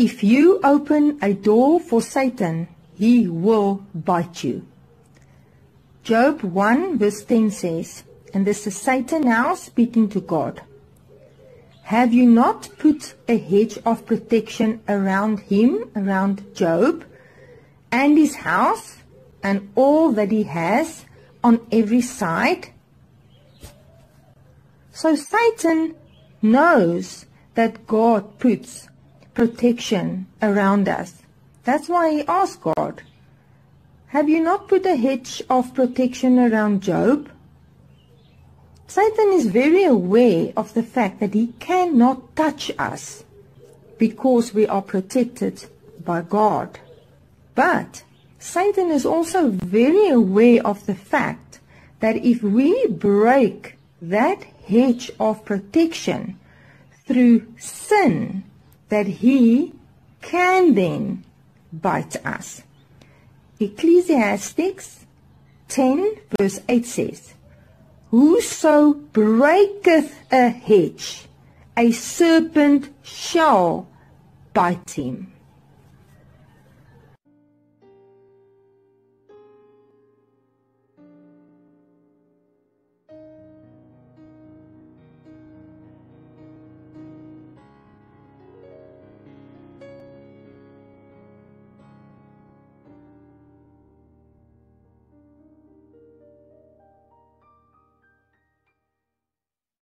If you open a door for Satan, he will bite you. Job 1 verse 10 says, and this is Satan now speaking to God. Have you not put a hedge of protection around him, around Job, and his house, and all that he has on every side? So Satan knows that God puts protection around us. That's why he asked God, Have you not put a hedge of protection around Job? Satan is very aware of the fact that he cannot touch us because we are protected by God. But Satan is also very aware of the fact that if we break that hedge of protection through sin, that he can then bite us. Ecclesiastics 10 verse 8 says, Whoso breaketh a hedge, a serpent shall bite him.